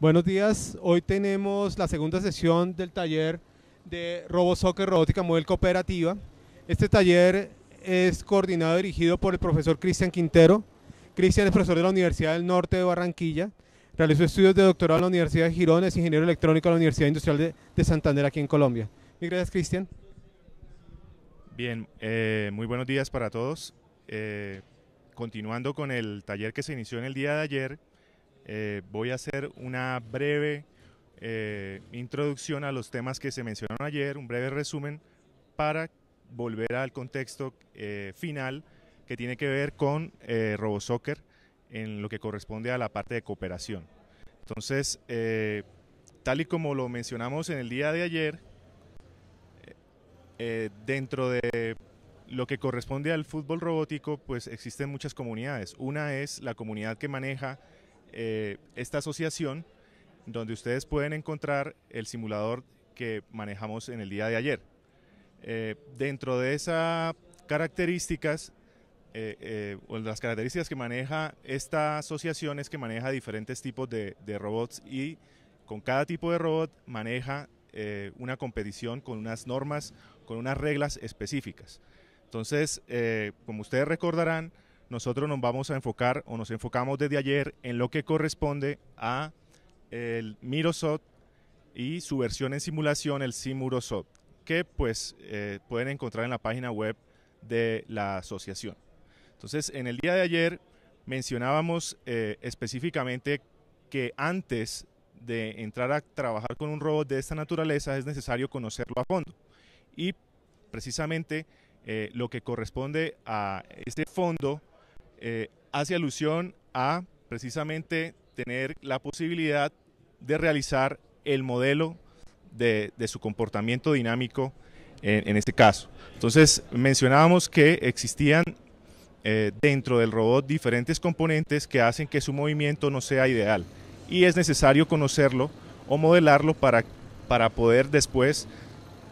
Buenos días, hoy tenemos la segunda sesión del taller de RoboSoccer Robótica Model Cooperativa. Este taller es coordinado y dirigido por el profesor Cristian Quintero. Cristian es profesor de la Universidad del Norte de Barranquilla, realizó estudios de doctorado en la Universidad de Girón, es ingeniero electrónico en la Universidad Industrial de, de Santander aquí en Colombia. Muchas gracias Cristian. Bien, eh, muy buenos días para todos. Eh, continuando con el taller que se inició en el día de ayer, eh, voy a hacer una breve eh, introducción a los temas que se mencionaron ayer, un breve resumen para volver al contexto eh, final que tiene que ver con RoboSoccer en lo que corresponde a la parte de cooperación. Entonces, tal y como lo mencionamos en el día de ayer, dentro de lo que corresponde al fútbol robótico, pues existen muchas comunidades. Una es la comunidad que maneja eh, esta asociación donde ustedes pueden encontrar el simulador que manejamos en el día de ayer. Eh, dentro de esas características, eh, o las características que maneja esta asociación es que maneja diferentes tipos de, de robots y con cada tipo de robot maneja una competición con unas normas, con unas reglas específicas. Entonces, como ustedes recordarán, nosotros nos vamos a enfocar o nos enfocamos desde ayer en lo que corresponde a el Mirosot y su versión en simulación, el Simurosot, que pues eh, pueden encontrar en la página web de la asociación. Entonces, en el día de ayer mencionábamos eh, específicamente que antes de entrar a trabajar con un robot de esta naturaleza es necesario conocerlo a fondo. Y precisamente eh, lo que corresponde a este fondo eh, hace alusión a precisamente tener la posibilidad de realizar el modelo de, su comportamiento dinámico en, este caso. Entonces mencionábamos que existían eh, dentro del robot diferentes componentes que hacen que su movimiento no sea ideal y es necesario conocerlo o modelarlo para, para poder después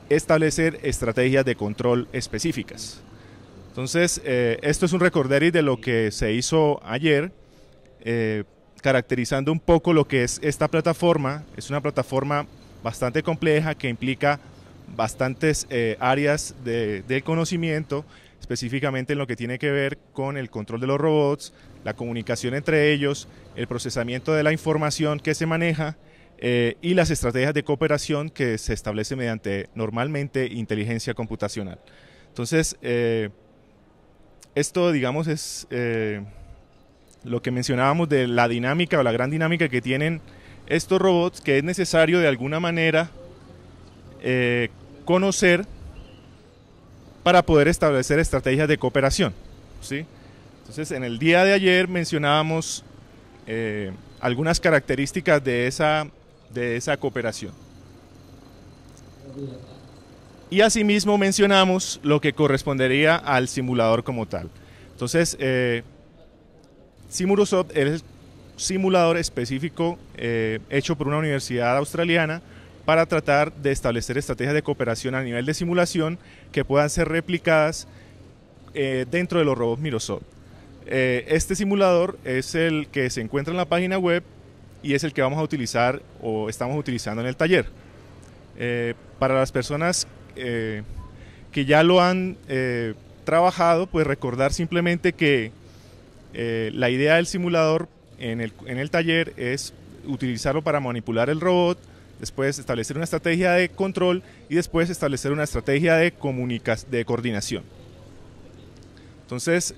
establecer estrategias de control específicas. Entonces, eh, esto es un recorderis de lo que se hizo ayer, eh, caracterizando un poco lo que es esta plataforma. Es una plataforma bastante compleja que implica bastantes eh, áreas de, conocimiento, específicamente en lo que tiene que ver con el control de los robots, la comunicación entre ellos, el procesamiento de la información que se maneja y las estrategias de cooperación que se establece mediante normalmente inteligencia computacional. Entonces, esto, digamos, es eh, lo que mencionábamos de la dinámica o la gran dinámica que tienen estos robots, que es necesario de alguna manera eh, conocer para poder establecer estrategias de cooperación. ¿sí? Entonces, en el día de ayer mencionábamos eh, algunas características de esa, de esa cooperación. Y asimismo mencionamos lo que correspondería al simulador como tal. Entonces, eh, Simurosoft es el simulador específico eh, hecho por una universidad australiana para tratar de establecer estrategias de cooperación a nivel de simulación que puedan ser replicadas eh, dentro de los robots Mirosoft. este simulador es el que se encuentra en la página web y es el que vamos a utilizar o estamos utilizando en el taller. para las personas eh, que ya lo han eh, trabajado, pues recordar simplemente que eh, la idea del simulador en el, en el taller es utilizarlo para manipular el robot, después establecer una estrategia de control y después establecer una estrategia de, de coordinación. Entonces,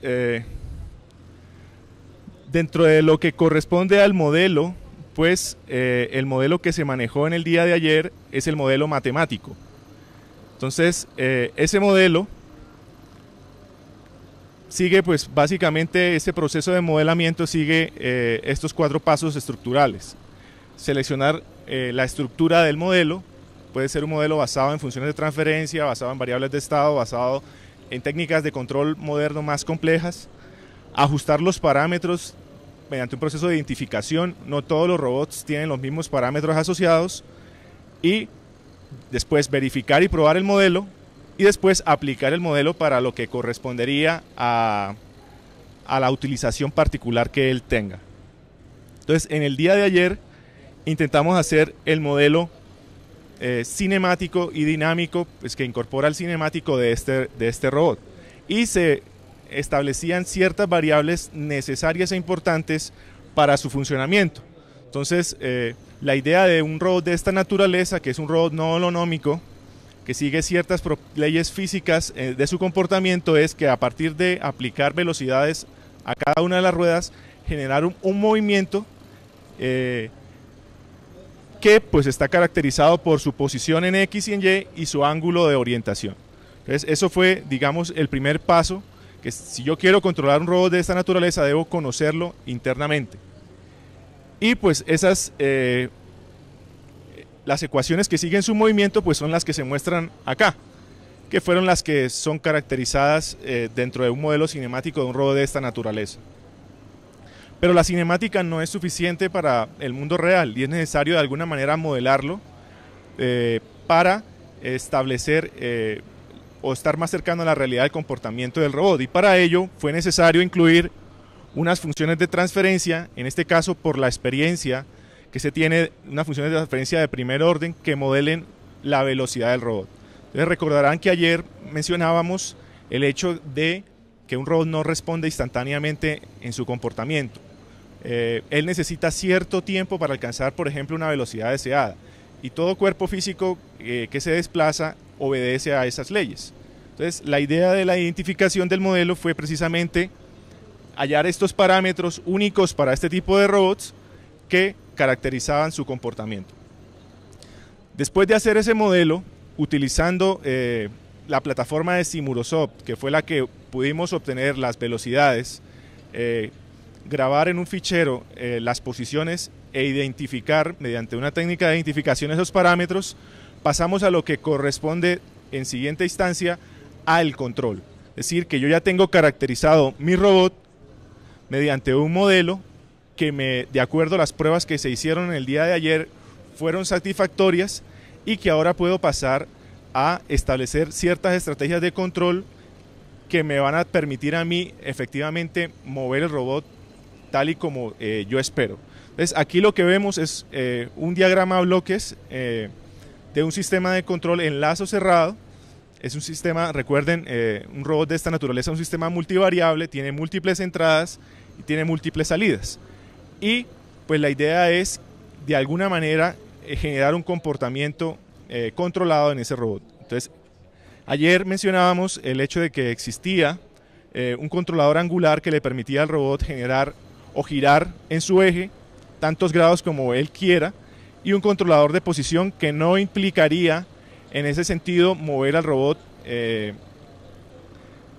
dentro de lo que corresponde al modelo, pues el modelo que se manejó en el día de ayer es el modelo matemático. Entonces, eh, ese modelo sigue, pues básicamente ese proceso de modelamiento sigue eh, estos cuatro pasos estructurales. Seleccionar eh, la estructura del modelo, puede ser un modelo basado en funciones de transferencia, basado en variables de estado, basado en técnicas de control moderno más complejas, ajustar los parámetros mediante un proceso de identificación, no todos los robots tienen los mismos parámetros asociados, y después verificar y probar el modelo y después aplicar el modelo para lo que correspondería a, la utilización particular que él tenga. Entonces, en el día de ayer intentamos hacer el modelo eh, cinemático y dinámico pues, que incorpora el cinemático de este, de este robot. Y se establecían ciertas variables necesarias e importantes para su funcionamiento. Entonces, eh, la idea de un robot de esta naturaleza, que es un robot no holonómico, que sigue ciertas leyes físicas eh, de su comportamiento, es que a partir de aplicar velocidades a cada una de las ruedas, generar un, movimiento eh, que pues está caracterizado por su posición en X y en Y y su ángulo de orientación. Entonces, eso fue, digamos, el primer paso, que si yo quiero controlar un robot de esta naturaleza, debo conocerlo internamente. Y pues esas, eh, las ecuaciones que siguen su movimiento, pues son las que se muestran acá, que fueron las que son caracterizadas eh, dentro de un modelo cinemático de un robot de esta naturaleza. Pero la cinemática no es suficiente para el mundo real y es necesario de alguna manera modelarlo eh, para establecer o estar más cercano a la realidad del comportamiento del robot. Y para ello fue necesario incluir unas funciones de transferencia, en este caso por la experiencia que se tiene, unas funciones de transferencia de primer orden que modelen la velocidad del robot. Entonces recordarán que ayer mencionábamos el hecho de que un robot no responde instantáneamente en su comportamiento. Eh, él necesita cierto tiempo para alcanzar, por ejemplo, una velocidad deseada. Y todo cuerpo físico eh, que se desplaza obedece a esas leyes. Entonces, la idea de la identificación del modelo fue precisamente hallar estos parámetros únicos para este tipo de robots que caracterizaban su comportamiento. Después de hacer ese modelo, utilizando eh, la plataforma de Simurosoft, que fue la que pudimos obtener las velocidades, eh, grabar en un fichero eh, las posiciones e identificar mediante una técnica de identificación esos parámetros, pasamos a lo que corresponde en siguiente instancia al control. Es decir, que yo ya tengo caracterizado mi robot mediante un modelo que me, de acuerdo a las pruebas que se hicieron el día de ayer, fueron satisfactorias y que ahora puedo pasar a establecer ciertas estrategias de control que me van a permitir a mí efectivamente mover el robot tal y como eh, yo espero. Entonces aquí lo que vemos es eh, un diagrama a bloques eh, de un sistema de control en lazo cerrado. Es un sistema, recuerden, un robot de esta naturaleza un sistema multivariable, tiene múltiples entradas y tiene múltiples salidas. Y pues la idea es de alguna manera eh, generar un comportamiento eh, controlado en ese robot. Entonces, ayer mencionábamos el hecho de que existía eh, un controlador angular que le permitía al robot generar o girar en su eje tantos grados como él quiera y un controlador de posición que no implicaría en ese sentido mover al robot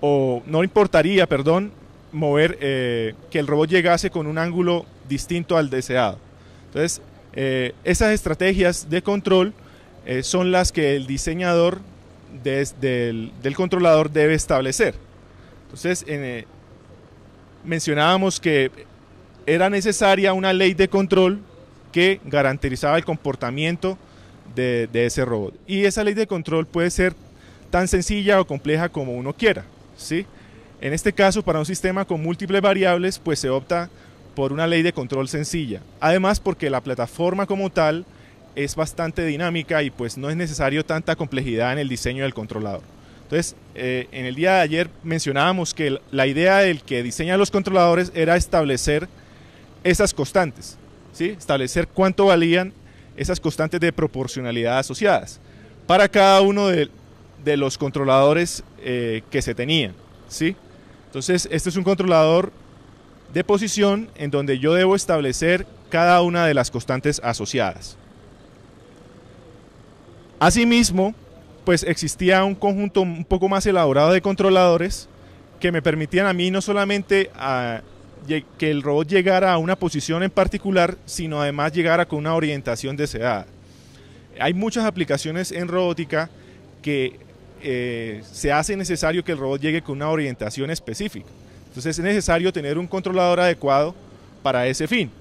o no importaría, perdón, mover, eh, que el robot llegase con un ángulo distinto al deseado. Entonces, eh, esas estrategias de control eh, son las que el diseñador del, controlador debe establecer. Entonces, mencionábamos que era necesaria una ley de control que garantizaba el comportamiento de, ese robot. Y esa ley de control puede ser tan sencilla o compleja como uno quiera. ¿sí? En este caso, para un sistema con múltiples variables, pues se opta por una ley de control sencilla. Además, porque la plataforma como tal es bastante dinámica y pues no es necesario tanta complejidad en el diseño del controlador. Entonces, eh, en el día de ayer mencionábamos que la idea del que diseña los controladores era establecer esas constantes, ¿sí? establecer cuánto valían esas constantes de proporcionalidad asociadas para cada uno de, los controladores eh, que se tenían. ¿sí? Entonces, este es un controlador de posición en donde yo debo establecer cada una de las constantes asociadas. Asimismo, pues existía un conjunto un poco más elaborado de controladores que me permitían a mí no solamente a, que el robot llegara a una posición en particular, sino además llegara con una orientación deseada. Hay muchas aplicaciones en robótica que eh, se hace necesario que el robot llegue con una orientación específica. Entonces es necesario tener un controlador adecuado para ese fin.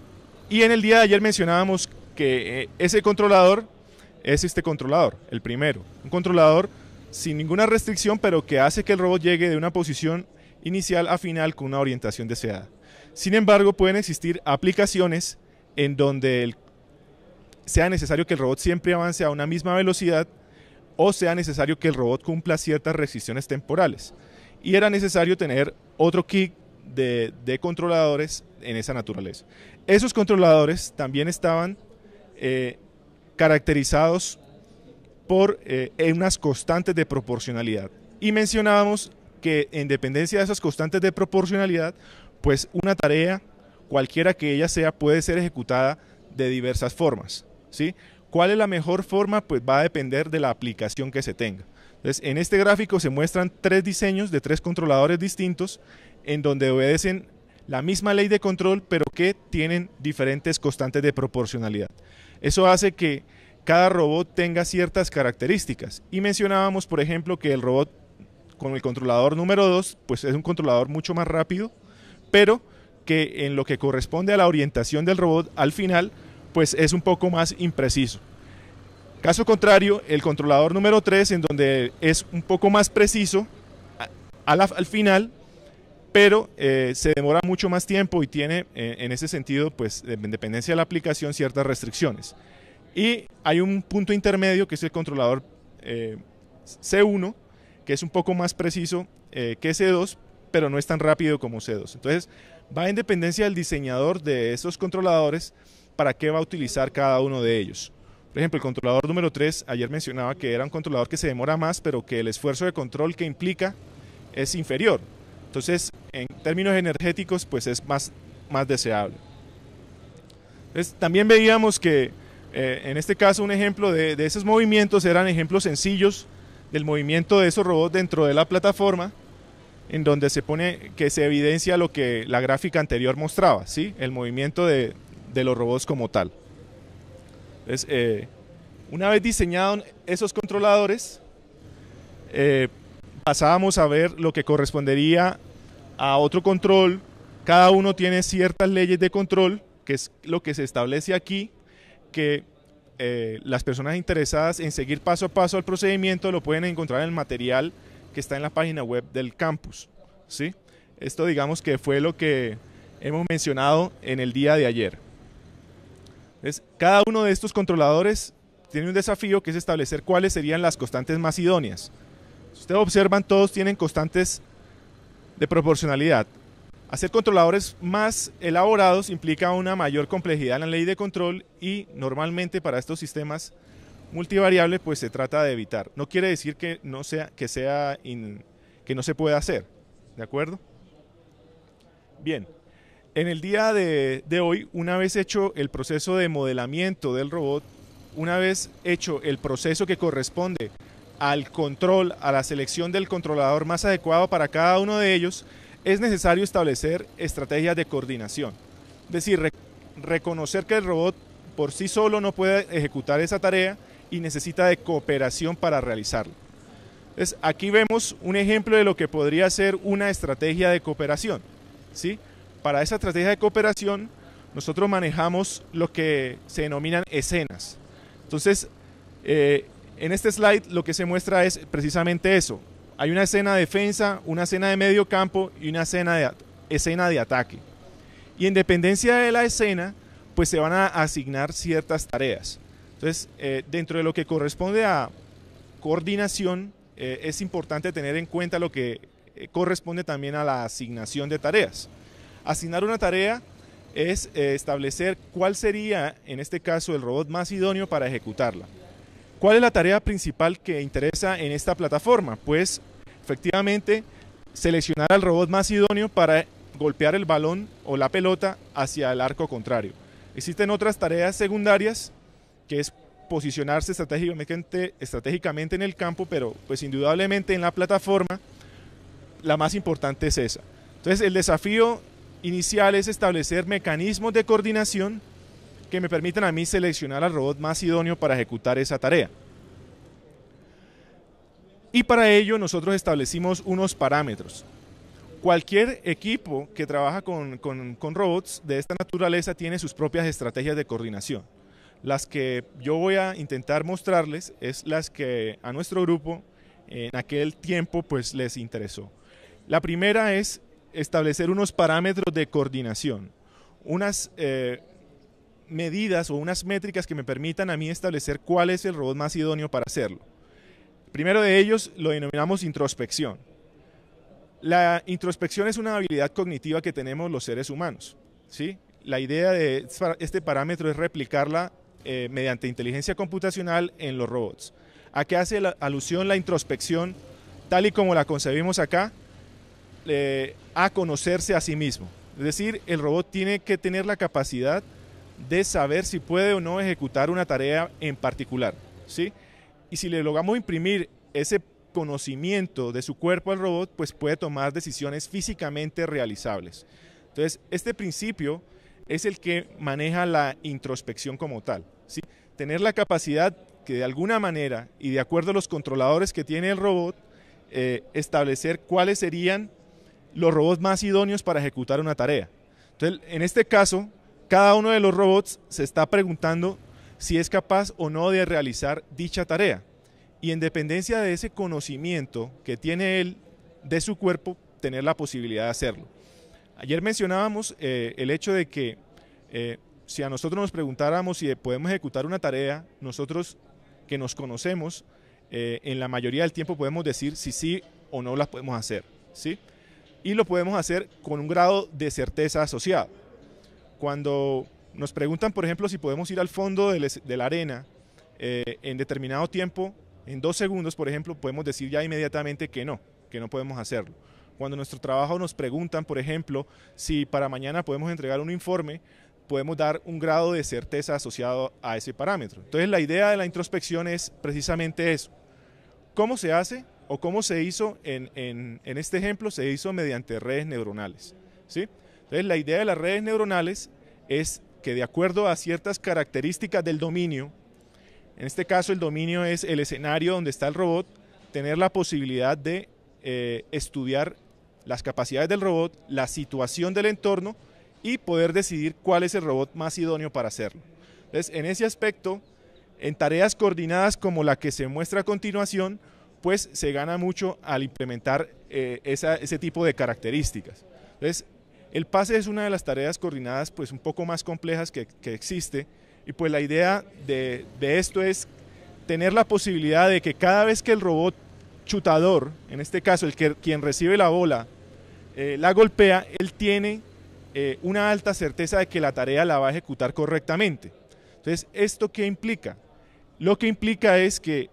Y en el día de ayer mencionábamos que eh, ese controlador es este controlador, el primero. Un controlador sin ninguna restricción, pero que hace que el robot llegue de una posición inicial a final con una orientación deseada. Sin embargo, pueden existir aplicaciones en donde sea necesario que el robot siempre avance a una misma velocidad o sea necesario que el robot cumpla ciertas restricciones temporales. Y era necesario tener otro kit de, controladores en esa naturaleza. Esos controladores también estaban eh, caracterizados por eh, unas constantes de proporcionalidad. Y mencionábamos que en dependencia de esas constantes de proporcionalidad, pues una tarea, cualquiera que ella sea, puede ser ejecutada de diversas formas. ¿sí? ¿Cuál es la mejor forma? Pues va a depender de la aplicación que se tenga. Entonces, en este gráfico se muestran tres diseños de tres controladores distintos en donde obedecen la misma ley de control, pero que tienen diferentes constantes de proporcionalidad. Eso hace que cada robot tenga ciertas características. Y mencionábamos, por ejemplo, que el robot con el controlador número 2, pues es un controlador mucho más rápido, pero que en lo que corresponde a la orientación del robot, al final, pues es un poco más impreciso. Caso contrario, el controlador número 3, en donde es un poco más preciso al final, pero eh, se demora mucho más tiempo y tiene eh, en ese sentido, pues en dependencia de la aplicación, ciertas restricciones. Y hay un punto intermedio que es el controlador eh, C1, que es un poco más preciso que C2, pero no es tan rápido como C2. Entonces, va en dependencia del diseñador de esos controladores para qué va a utilizar cada uno de ellos. Por ejemplo, el controlador número 3, ayer mencionaba que era un controlador que se demora más, pero que el esfuerzo de control que implica es inferior. Entonces, en términos energéticos, pues es más, más deseable. También veíamos que eh, en este caso un ejemplo de, de, esos movimientos eran ejemplos sencillos del movimiento de esos robots dentro de la plataforma, en donde se pone que se evidencia lo que la gráfica anterior mostraba, ¿sí? el movimiento de, de los robots como tal. Entonces, eh, una vez diseñados esos controladores, eh, pasábamos a ver lo que correspondería a otro control. Cada uno tiene ciertas leyes de control, que es lo que se establece aquí, que eh, las personas interesadas en seguir paso a paso el procedimiento lo pueden encontrar en el material que está en la página web del campus. ¿sí? Esto digamos que fue lo que hemos mencionado en el día de ayer. cada uno de estos controladores tiene un desafío que es establecer cuáles serían las constantes más idóneas. Si ustedes observan, todos tienen constantes de proporcionalidad. Hacer controladores más elaborados implica una mayor complejidad en la ley de control y normalmente para estos sistemas multivariables pues se trata de evitar. No quiere decir que no sea que sea que no se pueda hacer, ¿de acuerdo? Bien. En el día de hoy, una vez hecho el proceso de modelamiento del robot, una vez hecho el proceso que corresponde al control, a la selección del controlador más adecuado para cada uno de ellos, es necesario establecer estrategias de coordinación. Es decir, reconocer que el robot por sí solo no puede ejecutar esa tarea y necesita de cooperación para realizarla. Entonces, aquí vemos un ejemplo de lo que podría ser una estrategia de cooperación. ¿sí? Para esa estrategia de cooperación, nosotros manejamos lo que se denominan escenas. Entonces, eh, en este slide lo que se muestra es precisamente eso. Hay una escena de defensa, una escena de medio campo y una escena escena de ataque. Y en dependencia de la escena, pues se van a asignar ciertas tareas. Entonces, eh, dentro de lo que corresponde a coordinación, eh, es importante tener en cuenta lo que eh, corresponde también a la asignación de tareas. Asignar una tarea es establecer cuál sería, en este caso, el robot más idóneo para ejecutarla. ¿Cuál es la tarea principal que interesa en esta plataforma? Pues efectivamente seleccionar al robot más idóneo para golpear el balón o la pelota hacia el arco contrario. Existen otras tareas secundarias que es posicionarse estratégicamente, estratégicamente en el campo, pero pues indudablemente en la plataforma la más importante es esa. Entonces el desafío inicial es establecer mecanismos de coordinación que me permitan a mí seleccionar al robot más idóneo para ejecutar esa tarea. Y para ello nosotros establecimos unos parámetros. Cualquier equipo que trabaja con, robots de esta naturaleza tiene sus propias estrategias de coordinación. Las que yo voy a intentar mostrarles es las que a nuestro grupo en aquel tiempo pues les interesó. La primera es establecer unos parámetros de coordinación, unas, eh, medidas o unas métricas que me permitan a mí establecer cuál es el robot más idóneo para hacerlo. Primero de ellos lo denominamos introspección. La introspección es una habilidad cognitiva que tenemos los seres humanos. ¿sí? La idea de este parámetro es replicarla eh, mediante inteligencia computacional en los robots. ¿A qué hace la alusión la introspección tal y como la concebimos acá? a conocerse a sí mismo. Es decir, el robot tiene que tener la capacidad de saber si puede o no ejecutar una tarea en particular. ¿sí? Y si le logramos imprimir ese conocimiento de su cuerpo al robot, pues puede tomar decisiones físicamente realizables. Entonces, este principio es el que maneja la introspección como tal. Tener la capacidad que de alguna manera y de acuerdo a los controladores que tiene el robot, eh, establecer cuáles serían los robots más idóneos para ejecutar una tarea. Entonces, en este caso, cada uno de los robots se está preguntando si es capaz o no de realizar dicha tarea. Y en dependencia de ese conocimiento que tiene él de su cuerpo, tener la posibilidad de hacerlo. Ayer mencionábamos eh, el hecho de que eh, si a nosotros nos preguntáramos si podemos ejecutar una tarea, nosotros que nos conocemos, eh, en la mayoría del tiempo podemos decir si sí o no las podemos hacer. ¿sí? y lo podemos hacer con un grado de certeza asociado. Cuando nos preguntan, por ejemplo, si podemos ir al fondo de, la arena en determinado tiempo, en dos segundos, por ejemplo, podemos decir ya inmediatamente que no, que no podemos hacerlo. Cuando nuestro trabajo nos preguntan, por ejemplo, si para mañana podemos entregar un informe, podemos dar un grado de certeza asociado a ese parámetro. Entonces la idea de la introspección es precisamente eso. ¿Cómo se hace? o cómo se hizo en, este ejemplo, se hizo mediante redes neuronales. ¿sí? Entonces, la idea de las redes neuronales es que de acuerdo a ciertas características del dominio, en este caso el dominio es el escenario donde está el robot, tener la posibilidad de eh, estudiar las capacidades del robot, la situación del entorno y poder decidir cuál es el robot más idóneo para hacerlo. Entonces, en ese aspecto, en tareas coordinadas como la que se muestra a continuación, pues se gana mucho al implementar eh, ese tipo de características. Entonces, el pase es una de las tareas coordinadas pues un poco más complejas que, existe y pues la idea de, esto es tener la posibilidad de que cada vez que el robot chutador, en este caso el que quien recibe la bola, eh, la golpea, él tiene eh, una alta certeza de que la tarea la va a ejecutar correctamente. Entonces, ¿esto qué implica? Lo que implica es que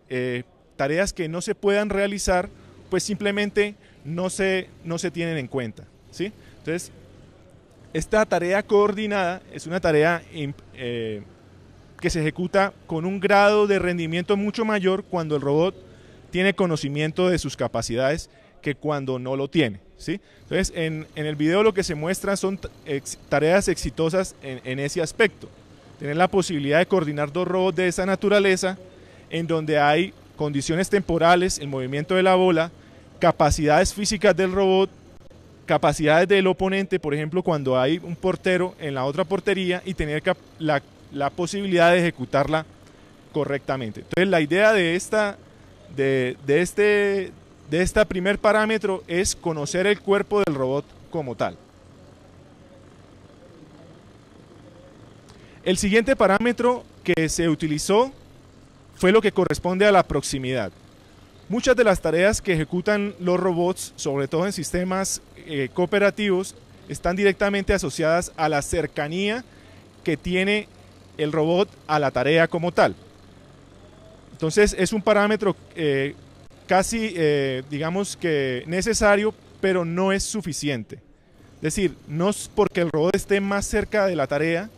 tareas que no se puedan realizar, pues simplemente no se, no se tienen en cuenta. ¿sí? Entonces, esta tarea coordinada es una tarea eh, que se ejecuta con un grado de rendimiento mucho mayor cuando el robot tiene conocimiento de sus capacidades que cuando no lo tiene. ¿sí? Entonces, en, el video lo que se muestra son tareas exitosas en, en ese aspecto. Tener la posibilidad de coordinar dos robots de esa naturaleza en donde hay condiciones temporales, el movimiento de la bola, capacidades físicas del robot, capacidades del oponente, por ejemplo, cuando hay un portero en la otra portería y tener la, la posibilidad de ejecutarla correctamente. Entonces, la idea de esta, de, de este, de este primer parámetro es conocer el cuerpo del robot como tal. El siguiente parámetro que se utilizó fue lo que corresponde a la proximidad. Muchas de las tareas que ejecutan los robots, sobre todo en sistemas eh, cooperativos, están directamente asociadas a la cercanía que tiene el robot a la tarea como tal. Entonces es un parámetro eh, casi, eh, digamos que necesario, pero no es suficiente. Es decir, no es porque el robot esté más cerca de la tarea,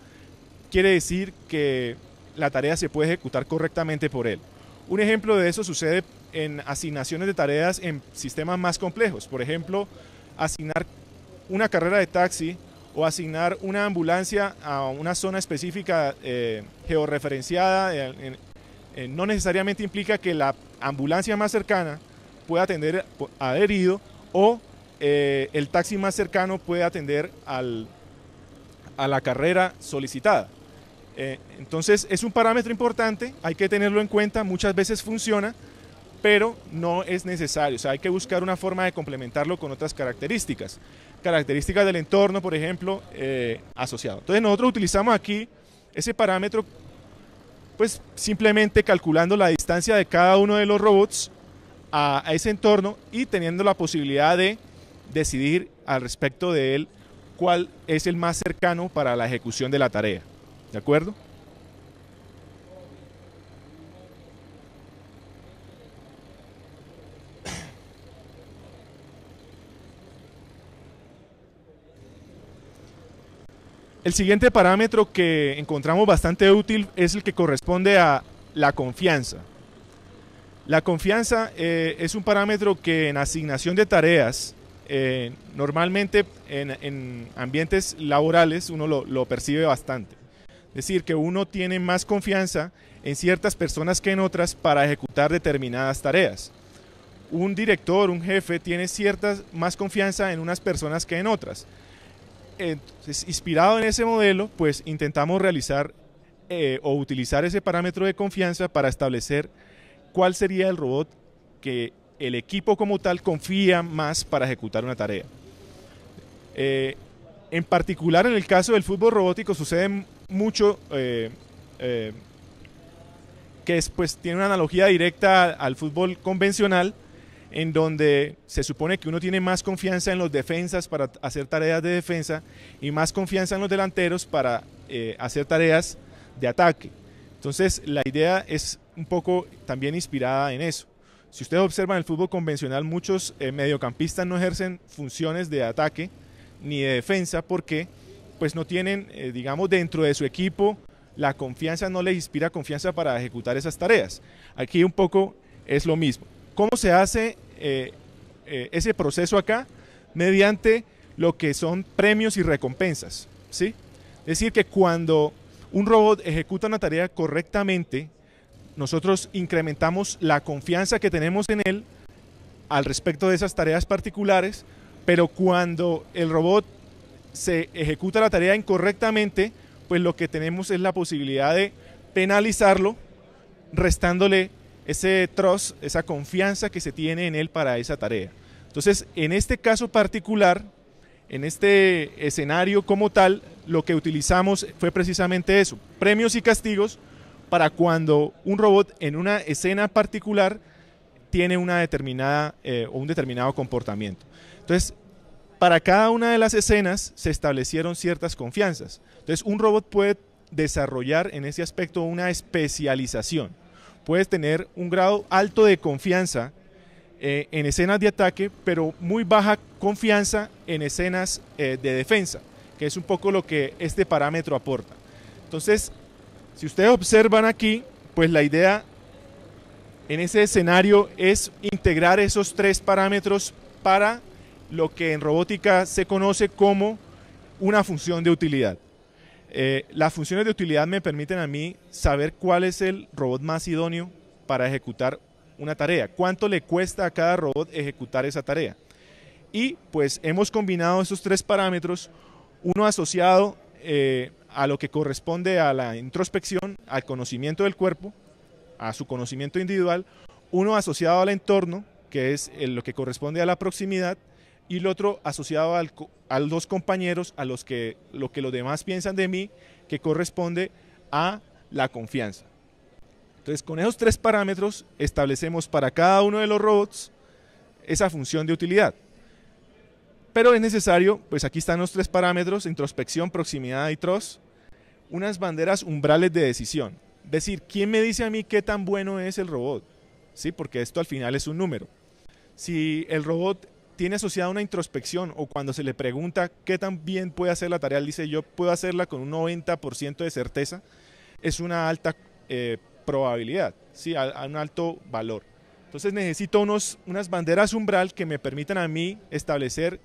quiere decir que la tarea se puede ejecutar correctamente por él. Un ejemplo de eso sucede en asignaciones de tareas en sistemas más complejos. Por ejemplo, asignar una carrera de taxi o asignar una ambulancia a una zona específica eh, georreferenciada eh, no necesariamente implica que la ambulancia más cercana pueda atender al herido o eh, el taxi más cercano puede atender al, a la carrera solicitada. Eh, entonces es un parámetro importante, hay que tenerlo en cuenta, muchas veces funciona, pero no es necesario, o sea, hay que buscar una forma de complementarlo con otras características, características del entorno, por ejemplo, asociado. Entonces nosotros utilizamos aquí Ese parámetro, pues simplemente calculando la distancia de cada uno de los robots a, ese entorno y teniendo la posibilidad de decidir al respecto de él cuál es el más cercano para la ejecución de la tarea. ¿De acuerdo? El siguiente parámetro que encontramos bastante útil es el que corresponde a la confianza. La confianza eh, es un parámetro que en asignación de tareas, eh, normalmente en, en, ambientes laborales uno lo, lo percibe bastante. Es decir, que uno tiene más confianza en ciertas personas que en otras para ejecutar determinadas tareas. Un director, un jefe, tiene cierta más confianza en unas personas que en otras. Entonces, inspirado en ese modelo, pues intentamos realizar eh, o utilizar ese parámetro de confianza para establecer cuál sería el robot que el equipo como tal confía más para ejecutar una tarea. Eh, en particular en el caso del fútbol robótico sucede mucho eh, que es, pues, tiene una analogía directa al fútbol convencional en donde se supone que uno tiene más confianza en los defensas para hacer tareas de defensa y más confianza en los delanteros para eh, hacer tareas de ataque. Entonces la idea es un poco también inspirada en eso. Si ustedes observan el fútbol convencional, muchos eh, mediocampistas no ejercen funciones de ataque ni de defensa porque pues no tienen, eh, digamos, dentro de su equipo la confianza, no les inspira confianza para ejecutar esas tareas. Aquí un poco es lo mismo. ¿Cómo se hace eh, eh, ese proceso acá? Mediante lo que son premios y recompensas. ¿sí? Es decir, que cuando un robot ejecuta una tarea correctamente, nosotros incrementamos la confianza que tenemos en él al respecto de esas tareas particulares, pero cuando el robot se ejecuta la tarea incorrectamente, pues lo que tenemos es la posibilidad de penalizarlo, restándole ese trust, esa confianza que se tiene en él para esa tarea. Entonces, en este caso particular, en este escenario como tal, lo que utilizamos fue precisamente eso, premios y castigos para cuando un robot en una escena particular tiene una determinada eh, o un determinado comportamiento. Entonces, para cada una de las escenas se establecieron ciertas confianzas. Entonces, un robot puede desarrollar en ese aspecto una especialización. Puedes tener un grado alto de confianza eh, en escenas de ataque, pero muy baja confianza en escenas eh, de defensa, que es un poco lo que este parámetro aporta. Entonces, si ustedes observan aquí, pues la idea en ese escenario es integrar esos tres parámetros para lo que en robótica se conoce como una función de utilidad. Eh, las funciones de utilidad me permiten a mí saber cuál es el robot más idóneo para ejecutar una tarea, cuánto le cuesta a cada robot ejecutar esa tarea. Y pues hemos combinado esos tres parámetros, uno asociado eh, a lo que corresponde a la introspección, al conocimiento del cuerpo, a su conocimiento individual, uno asociado al entorno, que es lo que corresponde a la proximidad, y el otro asociado al, a los compañeros, a los que lo que los demás piensan de mí, que corresponde a la confianza. Entonces, con esos tres parámetros establecemos para cada uno de los robots esa función de utilidad. Pero es necesario, pues aquí están los tres parámetros, introspección, proximidad y trust, unas banderas umbrales de decisión. Decir, ¿quién me dice a mí qué tan bueno es el robot? ¿Sí? Porque esto al final es un número. Si el robot tiene asociada una introspección o cuando se le pregunta qué tan bien puede hacer la tarea, él dice yo puedo hacerla con un 90% de certeza, es una alta eh, probabilidad, ¿sí? a, un alto valor. Entonces necesito unos, unas banderas umbral que me permitan a mí establecer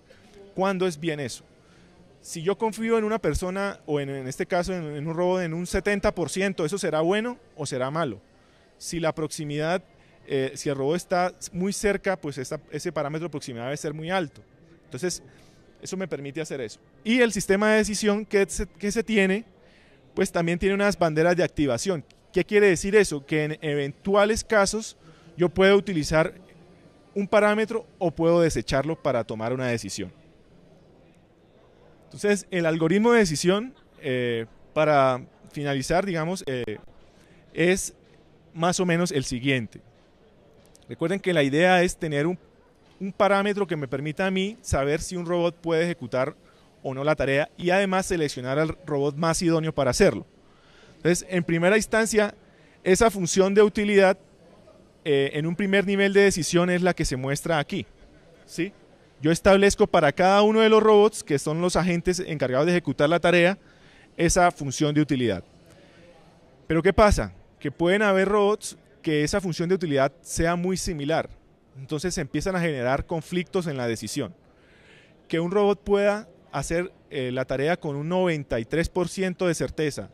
cuándo es bien eso. Si yo confío en una persona, o en, en este caso en, en un robot, en un 70%, ¿eso será bueno o será malo? Si la proximidad eh, si el robot está muy cerca, pues esta, ese parámetro de proximidad debe ser muy alto. Entonces, eso me permite hacer eso. Y el sistema de decisión que se, tiene, pues también tiene unas banderas de activación. ¿Qué quiere decir eso? Que en eventuales casos yo puedo utilizar un parámetro o puedo desecharlo para tomar una decisión. Entonces, el algoritmo de decisión, eh, para finalizar, digamos, eh, es más o menos el siguiente. Recuerden que la idea es tener un, parámetro que me permita a mí saber si un robot puede ejecutar o no la tarea y además seleccionar al robot más idóneo para hacerlo. Entonces, en primera instancia, esa función de utilidad eh, en un primer nivel de decisión es la que se muestra aquí. ¿sí? Yo establezco para cada uno de los robots, que son los agentes encargados de ejecutar la tarea, esa función de utilidad. Pero ¿qué pasa? Que pueden haber robots que esa función de utilidad sea muy similar. Entonces se empiezan a generar conflictos en la decisión. Que un robot pueda hacer eh, la tarea con un 93% de certeza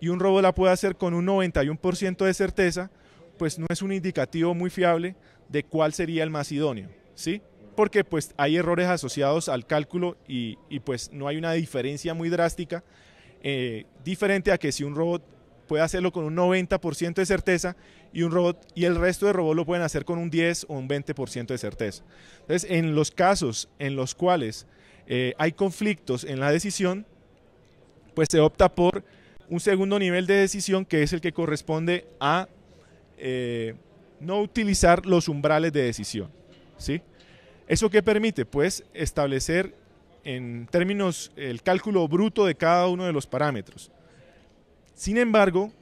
y un robot la pueda hacer con un 91% de certeza, pues no es un indicativo muy fiable de cuál sería el más idóneo, ¿sí? Porque pues hay errores asociados al cálculo y, pues no hay una diferencia muy drástica, eh, diferente a que si un robot puede hacerlo con un 90% de certeza y un robot y el resto de robots lo pueden hacer con un 10 o un 20% de certeza. Entonces, en los casos en los cuales eh, hay conflictos en la decisión, pues se opta por un segundo nivel de decisión que es el que corresponde a eh, no utilizar los umbrales de decisión. ¿sí? ¿Eso qué permite? Pues establecer en términos el cálculo bruto de cada uno de los parámetros. Sin embargo,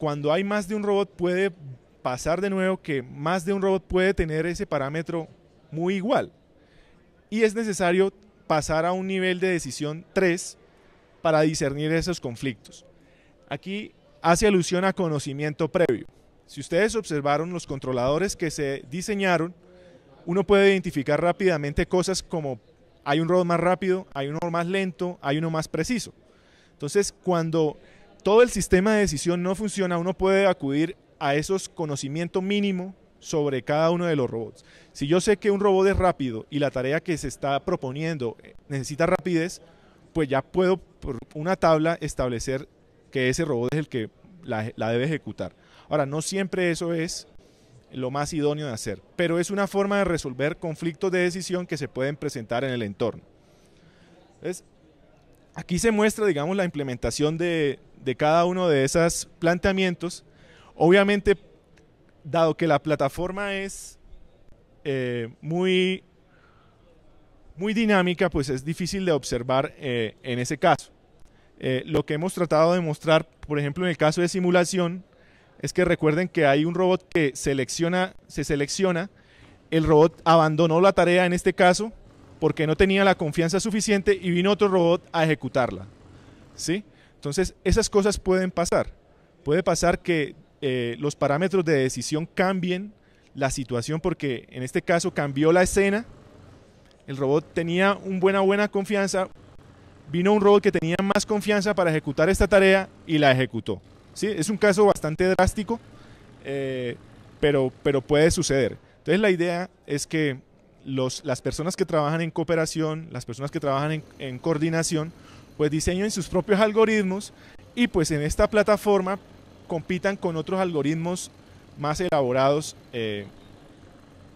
cuando hay más de un robot puede pasar de nuevo que más de un robot puede tener ese parámetro muy igual. Y es necesario pasar a un nivel de decisión 3 para discernir esos conflictos. Aquí hace alusión a conocimiento previo. Si ustedes observaron los controladores que se diseñaron, uno puede identificar rápidamente cosas como hay un robot más rápido, hay uno más lento, hay uno más preciso. Entonces, cuando todo el sistema de decisión no funciona, uno puede acudir a esos conocimientos mínimo sobre cada uno de los robots. Si yo sé que un robot es rápido y la tarea que se está proponiendo necesita rapidez, pues ya puedo por una tabla establecer que ese robot es el que la, debe ejecutar. Ahora, no siempre eso es lo más idóneo de hacer, pero es una forma de resolver conflictos de decisión que se pueden presentar en el entorno. Entonces, aquí se muestra, digamos, la implementación de, cada uno de esos planteamientos. Obviamente dado que la plataforma es eh, muy, muy dinámica, pues es difícil de observar eh, en ese caso. Eh, lo que hemos tratado de mostrar, por ejemplo, en el caso de simulación, es que recuerden que hay un robot que selecciona, se selecciona, el robot abandonó la tarea en este caso porque no tenía la confianza suficiente y vino otro robot a ejecutarla. ¿Sí? Entonces, esas cosas pueden pasar. Puede pasar que eh, los parámetros de decisión cambien la situación porque en este caso cambió la escena, el robot tenía una buena, buena confianza, vino un robot que tenía más confianza para ejecutar esta tarea y la ejecutó. ¿Sí? Es un caso bastante drástico, eh, pero, pero puede suceder. Entonces la idea es que las personas que trabajan en cooperación, las personas que trabajan en, coordinación, pues diseñen sus propios algoritmos y pues en esta plataforma compitan con otros algoritmos más elaborados, eh,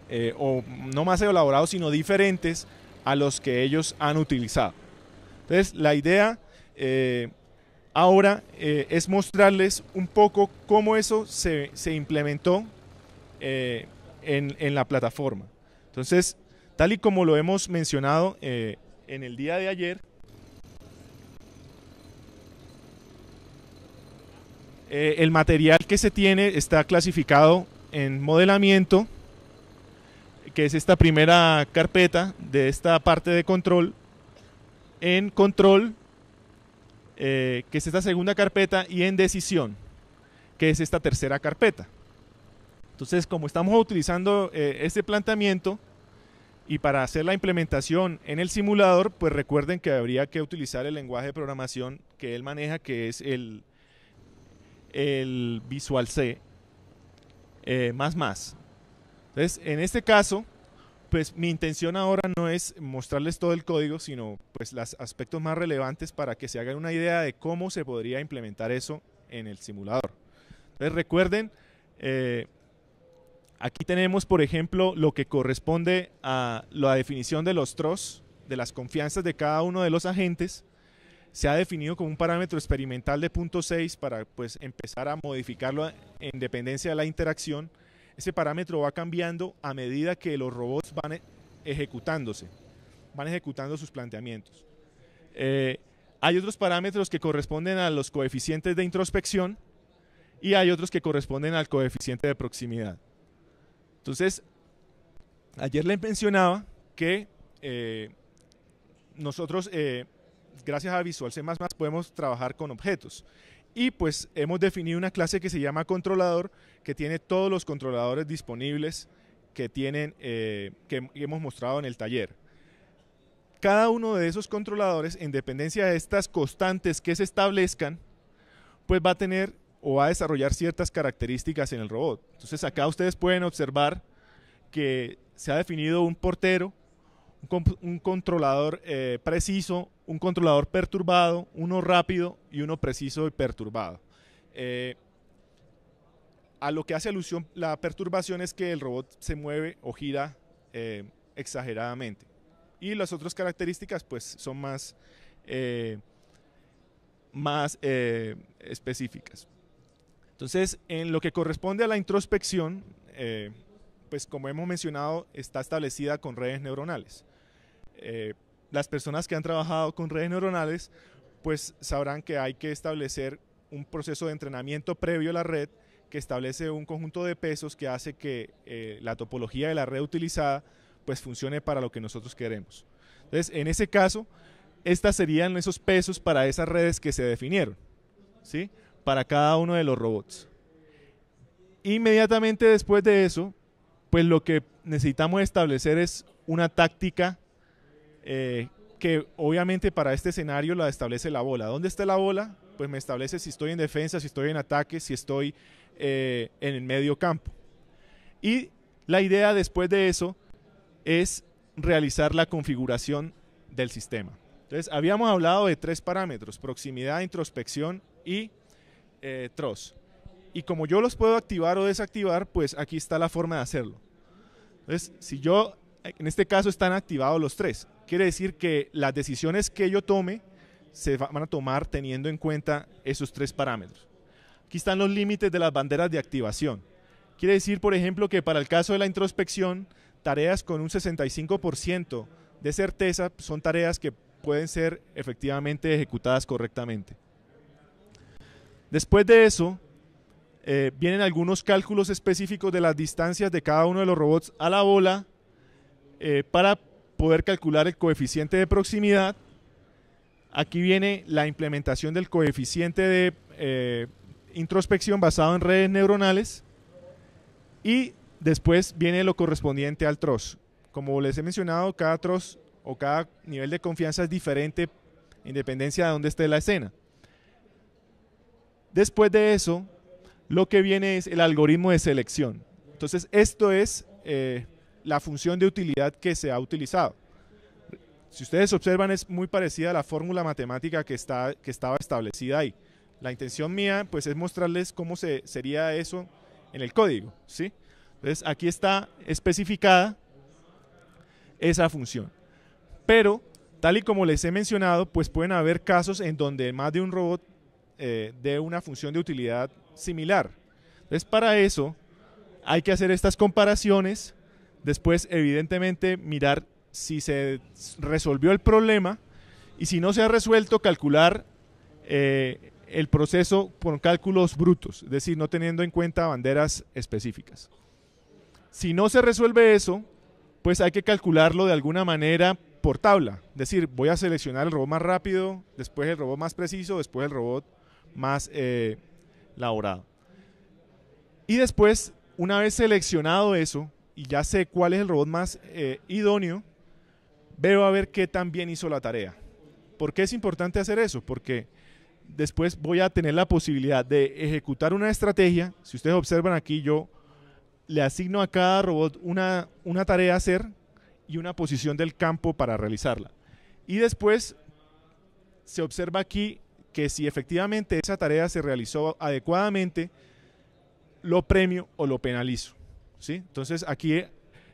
eh, o no más elaborados, sino diferentes a los que ellos han utilizado. Entonces, la idea eh, ahora es mostrarles un poco cómo eso se, implementó en, en, la plataforma. Entonces, tal y como lo hemos mencionado en el día de ayer, Eh, el material que se tiene está clasificado en modelamiento, que es esta primera carpeta de esta parte de control, en control, eh, que es esta segunda carpeta, y en decisión, que es esta tercera carpeta. Entonces, como estamos utilizando eh, este planteamiento, y para hacer la implementación en el simulador, pues recuerden que habría que utilizar el lenguaje de programación que él maneja, que es el, Visual C eh, más más. Entonces, en este caso, pues mi intención ahora no es mostrarles todo el código, sino pues los aspectos más relevantes para que se hagan una idea de cómo se podría implementar eso en el simulador. Entonces recuerden, eh, aquí tenemos por ejemplo lo que corresponde a la definición de los TROS, de las confianzas de cada uno de los agentes. se ha definido como un parámetro experimental de punto 6 para pues, empezar a modificarlo en dependencia de la interacción. Ese parámetro va cambiando a medida que los robots van ejecutándose, van ejecutando sus planteamientos. Eh, hay otros parámetros que corresponden a los coeficientes de introspección y hay otros que corresponden al coeficiente de proximidad. Entonces, ayer le mencionaba que eh, nosotros eh, gracias a Visual C++ podemos trabajar con objetos. Y pues hemos definido una clase que se llama controlador, que tiene todos los controladores disponibles que, tienen, eh, que hemos mostrado en el taller. Cada uno de esos controladores, en dependencia de estas constantes que se establezcan, pues va a tener o va a desarrollar ciertas características en el robot. Entonces acá ustedes pueden observar que se ha definido un portero, un, controlador eh, preciso, un controlador perturbado, uno rápido y uno preciso y perturbado. Eh, a lo que hace alusión la perturbación es que el robot se mueve o gira eh, exageradamente. Y las otras características pues son más, más específicas. Entonces, en lo que corresponde a la introspección, pues como hemos mencionado, está establecida con redes neuronales. Eh, las personas que han trabajado con redes neuronales, pues sabrán que hay que establecer un proceso de entrenamiento previo a la red que establece un conjunto de pesos que hace que eh, la topología de la red utilizada pues funcione para lo que nosotros queremos. Entonces, en ese caso, estas serían esos pesos para esas redes que se definieron, ¿sí? Para cada uno de los robots. Inmediatamente después de eso, pues lo que necesitamos establecer es una táctica eh, que obviamente para este escenario la establece la bola. ¿Dónde está la bola? Pues me establece si estoy en defensa, si estoy en ataque, si estoy eh, en el medio campo. Y la idea después de eso es realizar la configuración del sistema. Entonces, habíamos hablado de tres parámetros, proximidad, introspección y eh. Y como yo los puedo activar o desactivar, pues aquí está la forma de hacerlo. Entonces, si yo, en este caso están activados los tres. Quiere decir que las decisiones que yo tome se van a tomar teniendo en cuenta esos tres parámetros. Aquí están los límites de las banderas de activación. Quiere decir, por ejemplo, que para el caso de la introspección, tareas con un 65% de certeza son tareas que pueden ser efectivamente ejecutadas correctamente. Después de eso, eh, vienen algunos cálculos específicos de las distancias de cada uno de los robots a la bola eh, para poder calcular el coeficiente de proximidad. Aquí viene la implementación del coeficiente de eh, introspección basado en redes neuronales y después viene lo correspondiente al TROS. Como les he mencionado, cada TROS o cada nivel de confianza es diferente en dependencia de dónde esté la escena. Después de eso, lo que viene es el algoritmo de selección. Entonces, esto es eh, la función de utilidad que se ha utilizado. Si ustedes observan es muy parecida a la fórmula matemática que, está, que estaba establecida ahí. La intención mía pues es mostrarles cómo se, sería eso en el código. ¿sí? Entonces aquí está especificada esa función. Pero tal y como les he mencionado, pues pueden haber casos en donde más de un robot eh, dé una función de utilidad similar. Entonces para eso hay que hacer estas comparaciones Después, evidentemente, mirar si se resolvió el problema y si no se ha resuelto, calcular eh, el proceso con cálculos brutos, es decir, no teniendo en cuenta banderas específicas. Si no se resuelve eso, pues hay que calcularlo de alguna manera por tabla. Es decir, voy a seleccionar el robot más rápido, después el robot más preciso, después el robot más eh, laborado. Y después, una vez seleccionado eso, y ya sé cuál es el robot más eh, idóneo, veo a ver qué tan bien hizo la tarea. ¿Por qué es importante hacer eso? Porque después voy a tener la posibilidad de ejecutar una estrategia. Si ustedes observan aquí, yo le asigno a cada robot una, una tarea a hacer y una posición del campo para realizarla. Y después se observa aquí que si efectivamente esa tarea se realizó adecuadamente, lo premio o lo penalizo. Entonces aquí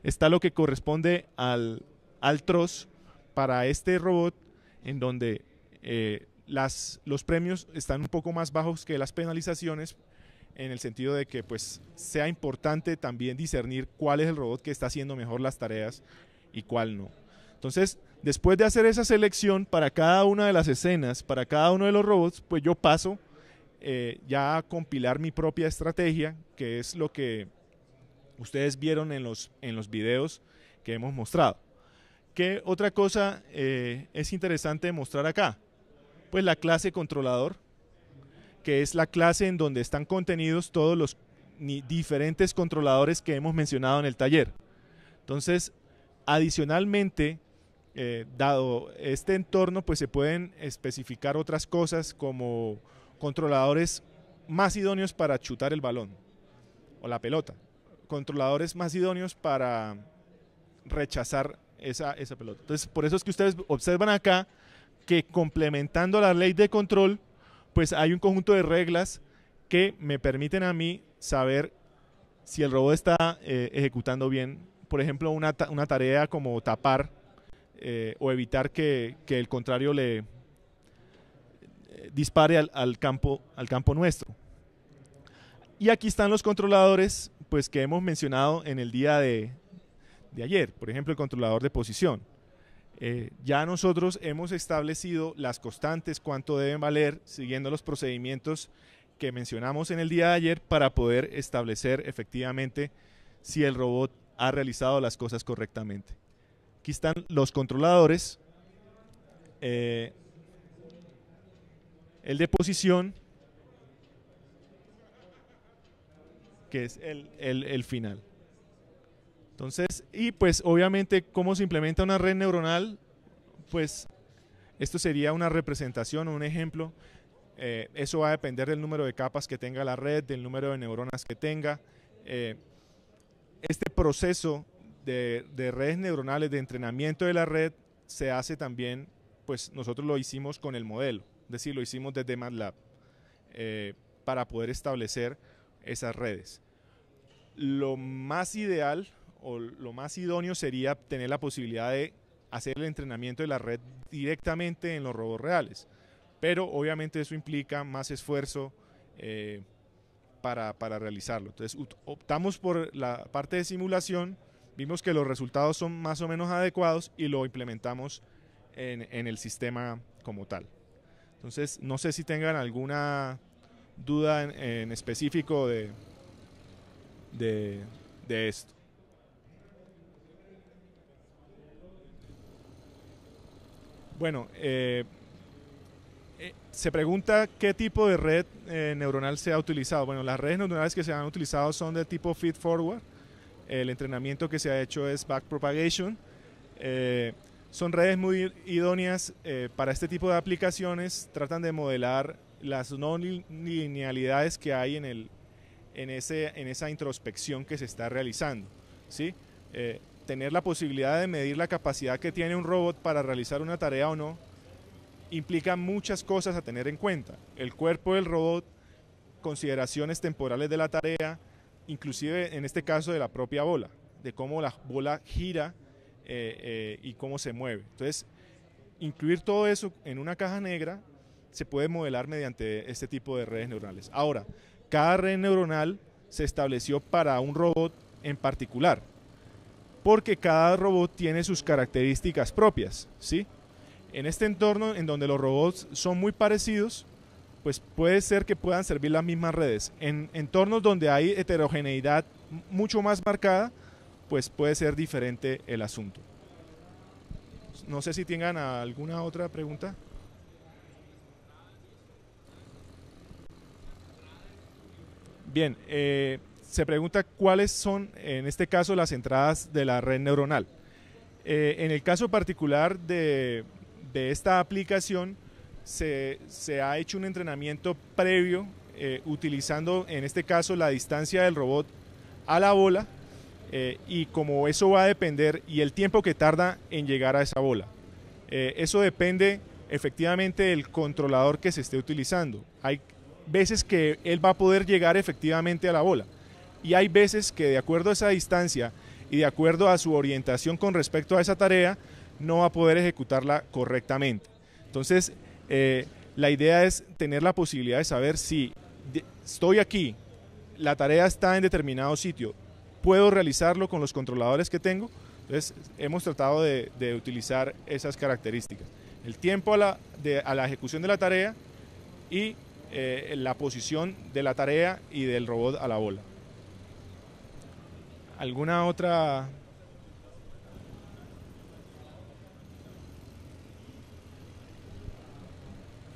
está lo que corresponde al, al TROS para este robot en donde eh, las, los premios están un poco más bajos que las penalizaciones en el sentido de que pues sea importante también discernir cuál es el robot que está haciendo mejor las tareas y cuál no. Entonces, después de hacer esa selección para cada una de las escenas, para cada uno de los robots, pues yo paso eh, ya a compilar mi propia estrategia, que es lo que ustedes vieron en los, en los videos que hemos mostrado. ¿Qué otra cosa eh, es interesante mostrar acá? Pues la clase controlador, que es la clase en donde están contenidos todos los diferentes controladores que hemos mencionado en el taller. Entonces, adicionalmente, eh, dado este entorno, pues se pueden especificar otras cosas como controladores más idóneos para chutar el balón o la pelota, controladores más idóneos para rechazar esa, esa pelota. Entonces, por eso es que ustedes observan acá que complementando la ley de control, pues hay un conjunto de reglas que me permiten a mí saber si el robot está eh, ejecutando bien, por ejemplo, una, una tarea como tapar eh, o evitar que, el contrario le eh, dispare al, campo, al campo nuestro. Y aquí están los controladores pues, que hemos mencionado en el día de, de ayer, por ejemplo, el controlador de posición. Eh, ya nosotros hemos establecido las constantes, cuánto deben valer, siguiendo los procedimientos que mencionamos en el día de ayer para poder establecer efectivamente si el robot ha realizado las cosas correctamente. Aquí están los controladores, eh, el de posición, que es el, el, el final. Entonces, y pues obviamente cómo se implementa una red neuronal, pues esto sería una representación o un ejemplo. Eh, eso va a depender del número de capas que tenga la red, del número de neuronas que tenga. Eh, este proceso de, redes neuronales, de entrenamiento de la red, se hace también, pues nosotros lo hicimos con el modelo, es decir, lo hicimos desde MATLAB eh, para poder establecer esas redes. Lo más ideal o lo más idóneo sería tener la posibilidad de hacer el entrenamiento de la red directamente en los robots reales. Pero obviamente eso implica más esfuerzo eh, para, para, realizarlo. Entonces optamos por la parte de simulación, vimos que los resultados son más o menos adecuados y lo implementamos en, en el sistema como tal. Entonces no sé si tengan alguna duda en, específico de, de, de esto. Bueno, eh, eh, se pregunta qué tipo de red eh, neuronal se ha utilizado. Bueno, las redes neuronales que se han utilizado son de tipo feed forward. El entrenamiento que se ha hecho es backpropagation. son redes muy idóneas para este tipo de aplicaciones. Tratan de modelar las no linealidades que hay en, el, en, ese, en esa introspección que se está realizando. ¿sí? tener la posibilidad de medir la capacidad que tiene un robot para realizar una tarea o no, implica muchas cosas a tener en cuenta. El cuerpo del robot, consideraciones temporales de la tarea, inclusive en este caso de la propia bola, de cómo la bola gira eh, eh, y cómo se mueve. Entonces, incluir todo eso en una caja negra se puede modelar mediante este tipo de redes neuronales. Ahora, cada red neuronal se estableció para un robot en particular porque cada robot tiene sus características propias, ¿sí? En este entorno en donde los robots son muy parecidos, pues puede ser que puedan servir las mismas redes. En entornos donde hay heterogeneidad mucho más marcada, pues puede ser diferente el asunto. No sé si tengan alguna otra pregunta. Bien, eh, se pregunta cuáles son, en este caso, las entradas de la red neuronal. Eh, en el caso particular de, esta aplicación, se, ha hecho un entrenamiento previo eh, utilizando, en este caso, la distancia del robot a la bola eh, y como eso va a depender y el tiempo que tarda en llegar a esa bola. eso depende efectivamente del controlador que se esté utilizando. Hay veces que él va a poder llegar efectivamente a la bola y hay veces que de acuerdo a esa distancia y de acuerdo a su orientación con respecto a esa tarea, no va a poder ejecutarla correctamente. Entonces, eh, La idea es tener la posibilidad de saber si estoy aquí, la tarea está en determinado sitio, puedo realizarlo con los controladores que tengo. Entonces, hemos tratado de, utilizar esas características. El tiempo a la, a la ejecución de la tarea y eh, la posición de la tarea y del robot a la bola. ¿Alguna otra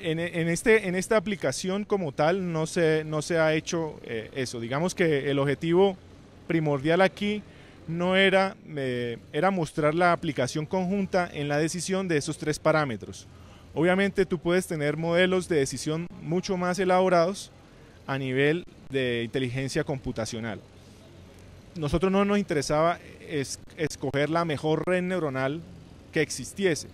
En, este, en, esta aplicación como tal no se, no se ha hecho eh, eso. Digamos que el objetivo primordial aquí no era, eh, era mostrar la aplicación conjunta en la decisión de esos tres parámetros. Obviamente tú puedes tener modelos de decisión mucho más elaborados a nivel de inteligencia computacional. Nosotros no nos interesaba escoger la mejor red neuronal que existiese.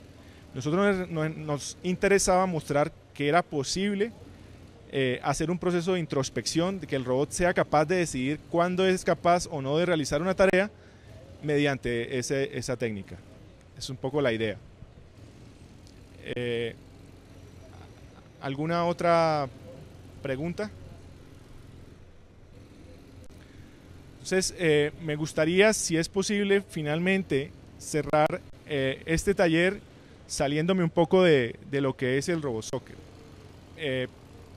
Nosotros nos, interesaba mostrar que era posible eh, hacer un proceso de introspección, de que el robot sea capaz de decidir cuándo es capaz o no de realizar una tarea mediante esa técnica. Es un poco la idea. Eh, ¿Alguna otra pregunta? Entonces, eh, me gustaría, si es posible, finalmente cerrar este taller saliéndome un poco de, lo que es el RoboSoccer.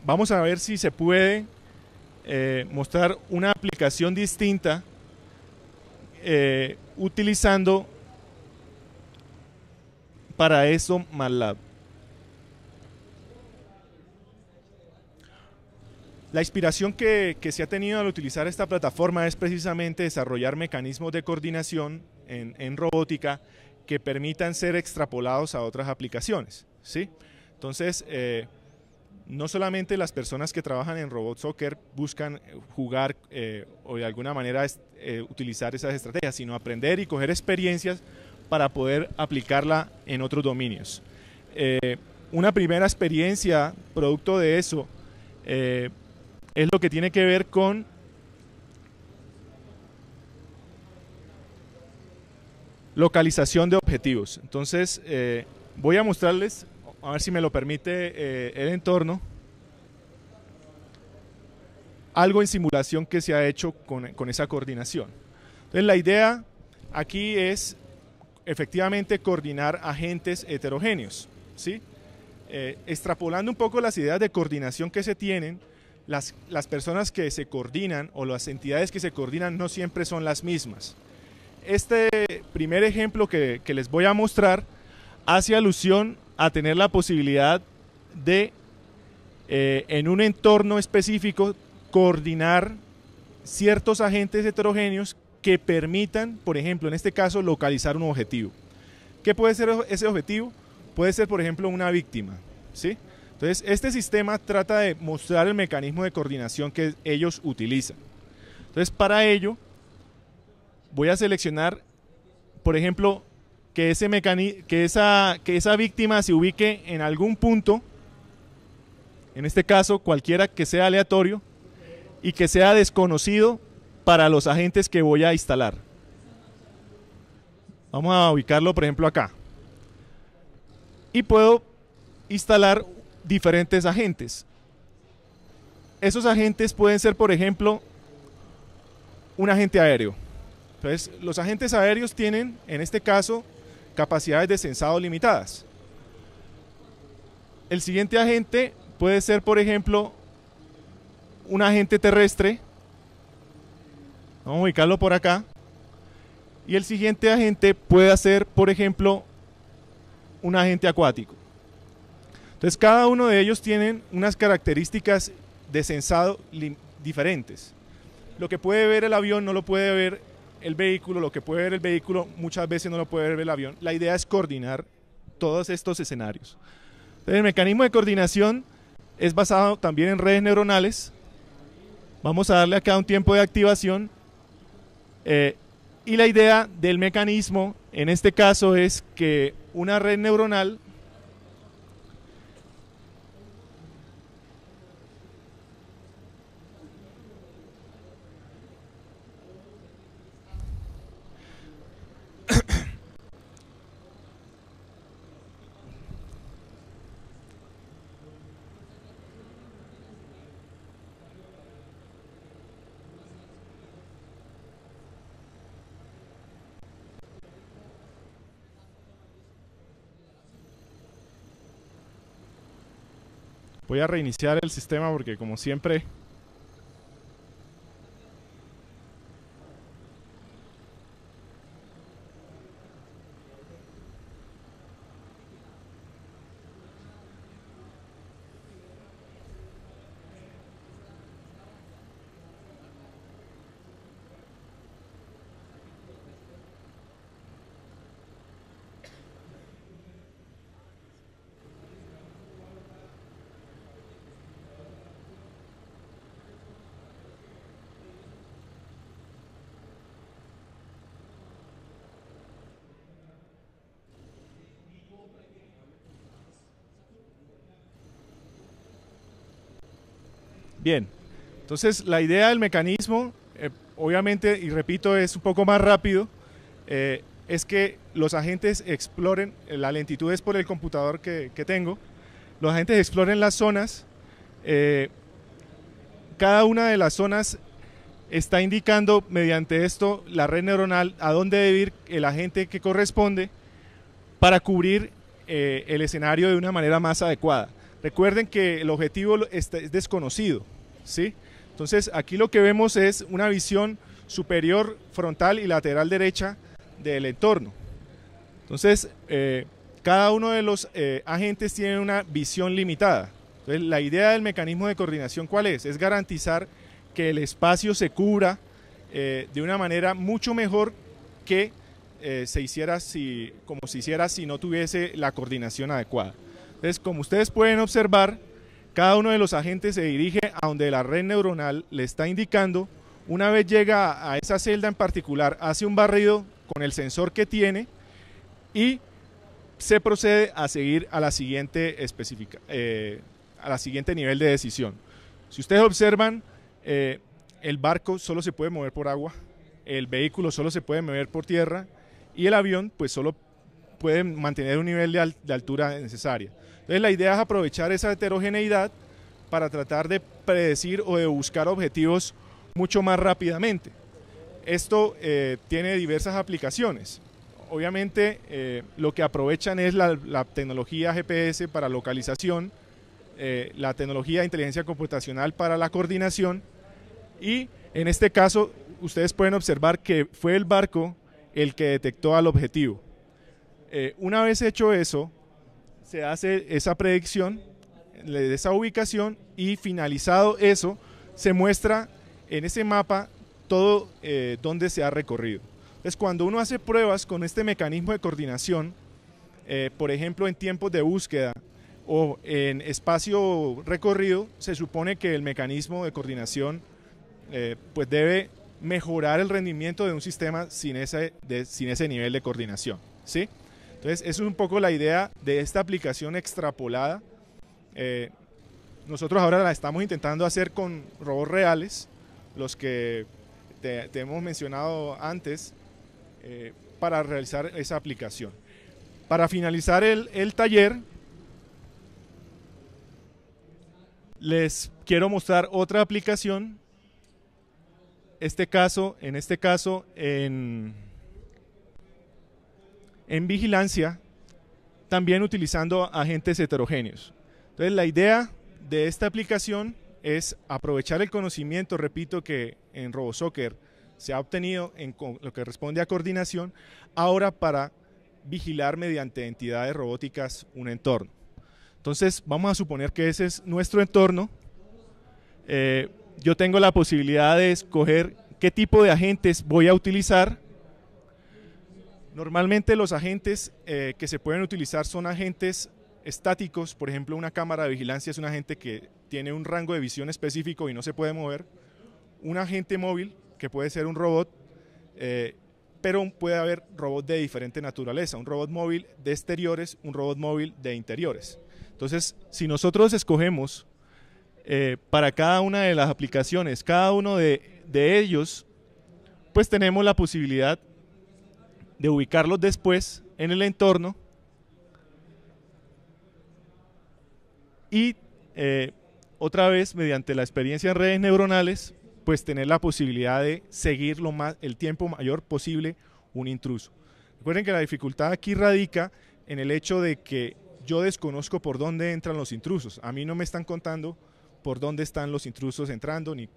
Vamos a ver si se puede mostrar una aplicación distinta utilizando para eso MATLAB. La inspiración que, se ha tenido al utilizar esta plataforma es precisamente desarrollar mecanismos de coordinación en, robótica que permitan ser extrapolados a otras aplicaciones. ¿sí? Entonces, eh, no solamente las personas que trabajan en Robot Soccer buscan jugar eh, o de alguna manera eh, utilizar esas estrategias, sino aprender y coger experiencias para poder aplicarla en otros dominios. Eh, una primera experiencia producto de eso eh, es lo que tiene que ver con localización de objetivos. Entonces, eh, voy a mostrarles, a ver si me lo permite el entorno, algo en simulación que se ha hecho con, con esa coordinación. Entonces, la idea aquí es efectivamente coordinar agentes heterogéneos. ¿sí? Eh, extrapolando un poco las ideas de coordinación que se tienen, las, las, personas que se coordinan o las entidades que se coordinan no siempre son las mismas. Este primer ejemplo que, les voy a mostrar hace alusión a tener la posibilidad de, eh, en un entorno específico, coordinar ciertos agentes heterogéneos que permitan, por ejemplo, en este caso, localizar un objetivo. ¿Qué puede ser ese objetivo? Puede ser, por ejemplo, una víctima. ¿sí? Entonces, este sistema trata de mostrar el mecanismo de coordinación que ellos utilizan. Entonces, para ello, voy a seleccionar, por ejemplo, que, ese que, esa, que esa víctima se ubique en algún punto, en este caso cualquiera que sea aleatorio, y que sea desconocido para los agentes que voy a instalar. Vamos a ubicarlo, por ejemplo, acá. Y puedo instalar diferentes agentes. Esos agentes pueden ser, por ejemplo, un agente aéreo. Entonces, los agentes aéreos tienen, en este caso, capacidades de sensado limitadas. El siguiente agente puede ser, por ejemplo, un agente terrestre Vamos a ubicarlo por acá. Y el siguiente agente puede ser, por ejemplo, un agente acuático. Entonces cada uno de ellos tienen unas características de sensado diferentes. Lo que puede ver el avión no lo puede ver el vehículo, lo que puede ver el vehículo muchas veces no lo puede ver el avión. La idea es coordinar todos estos escenarios. el mecanismo de coordinación es basado también en redes neuronales. Vamos a darle acá un tiempo de activación eh, y la idea del mecanismo en este caso es que una red neuronal Voy a reiniciar el sistema porque como siempre Bien, entonces la idea del mecanismo, eh, obviamente, y repito, es un poco más rápido, eh, es que los agentes exploren, eh, la lentitud es por el computador que, tengo, los agentes exploren las zonas, cada una de las zonas está indicando mediante esto la red neuronal a dónde debe ir el agente que corresponde para cubrir el escenario de una manera más adecuada. Recuerden que el objetivo es desconocido, ¿sí? Entonces aquí lo que vemos es una visión superior, frontal y lateral derecha del entorno. Entonces, eh, cada uno de los eh, agentes tiene una visión limitada. Entonces, la idea del mecanismo de coordinación, ¿cuál es? Es garantizar que el espacio se cubra eh, de una manera mucho mejor que se hiciera si, como se hiciera si no tuviese la coordinación adecuada. Entonces, como ustedes pueden observar, cada uno de los agentes se dirige a donde la red neuronal le está indicando. Una vez llega a esa celda en particular, hace un barrido con el sensor que tiene y se procede a seguir a la siguiente eh, a la siguiente nivel de decisión. Si ustedes observan, eh, el barco solo se puede mover por agua, el vehículo solo se puede mover por tierra y el avión pues solo puede mantener un nivel de altura necesaria. Entonces la idea es aprovechar esa heterogeneidad para tratar de predecir o de buscar objetivos mucho más rápidamente. Esto eh, tiene diversas aplicaciones. Obviamente eh, lo que aprovechan es la, tecnología GPS para localización, eh, la tecnología de inteligencia computacional para la coordinación y en este caso ustedes pueden observar que fue el barco el que detectó al objetivo. una vez hecho eso, se hace esa predicción de esa ubicación y finalizado eso, se muestra en ese mapa todo eh, donde se ha recorrido. Entonces, cuando uno hace pruebas con este mecanismo de coordinación, eh, por ejemplo, en tiempos de búsqueda o en espacio recorrido, se supone que el mecanismo de coordinación eh, pues debe mejorar el rendimiento de un sistema sin ese, sin ese nivel de coordinación. ¿sí? Entonces, es un poco la idea de esta aplicación extrapolada. Eh, nosotros ahora la estamos intentando hacer con robots reales, los que te, hemos mencionado antes, eh, para realizar esa aplicación. Para finalizar el, el taller, les quiero mostrar otra aplicación. Este caso, en este caso, en en vigilancia, también utilizando agentes heterogéneos. Entonces, la idea de esta aplicación es aprovechar el conocimiento, repito, que en RoboSoccer se ha obtenido en lo que responde a coordinación, ahora para vigilar mediante entidades robóticas un entorno. Entonces, vamos a suponer que ese es nuestro entorno. Eh, yo tengo la posibilidad de escoger qué tipo de agentes voy a utilizar Normalmente los agentes eh, que se pueden utilizar son agentes estáticos, por ejemplo una cámara de vigilancia es un agente que tiene un rango de visión específico y no se puede mover, un agente móvil que puede ser un robot, eh, pero puede haber robots de diferente naturaleza, un robot móvil de exteriores, un robot móvil de interiores. Entonces, si nosotros escogemos eh, para cada una de las aplicaciones, cada uno de, de ellos, pues tenemos la posibilidad de ubicarlos después en el entorno y eh, otra vez mediante la experiencia en redes neuronales pues tener la posibilidad de seguir lo más, el tiempo mayor posible un intruso. Recuerden que la dificultad aquí radica en el hecho de que yo desconozco por dónde entran los intrusos. A mí no me están contando por dónde están los intrusos entrando ni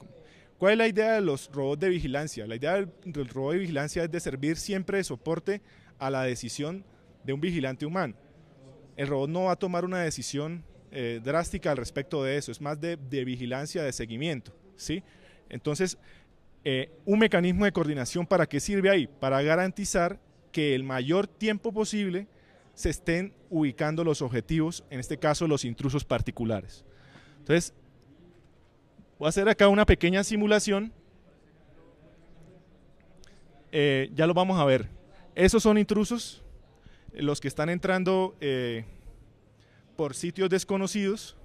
¿Cuál es la idea de los robots de vigilancia? La idea del, robot de vigilancia es de servir siempre de soporte a la decisión de un vigilante humano. El robot no va a tomar una decisión eh, drástica al respecto de eso, es más de, vigilancia, de seguimiento. ¿sí? Entonces, eh, un mecanismo de coordinación, ¿para qué sirve ahí? Para garantizar que el mayor tiempo posible se estén ubicando los objetivos, en este caso los intrusos particulares. Entonces, voy a hacer acá una pequeña simulación. Eh, ya lo vamos a ver. Esos son intrusos, los que están entrando eh, por sitios desconocidos.